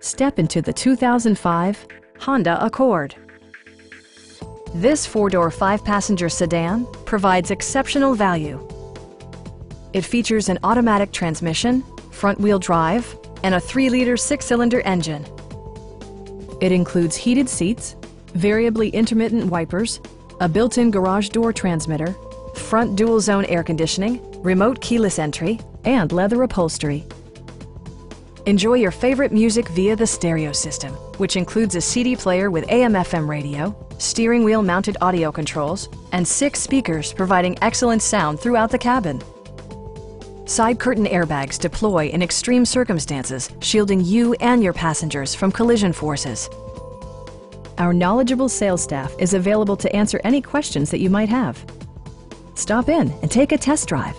Step into the 2005 Honda Accord. This four-door, five-passenger sedan provides exceptional value. It features an automatic transmission, front-wheel drive, and a 3-liter six-cylinder engine. It includes heated seats, variably intermittent wipers, a built-in garage door transmitter, front dual-zone air conditioning, remote keyless entry, and leather upholstery. Enjoy your favorite music via the stereo system, which includes a CD player with AM-FM radio, steering wheel mounted audio controls, and six speakers providing excellent sound throughout the cabin. Side curtain airbags deploy in extreme circumstances, shielding you and your passengers from collision forces. Our knowledgeable sales staff is available to answer any questions that you might have. Stop in and take a test drive.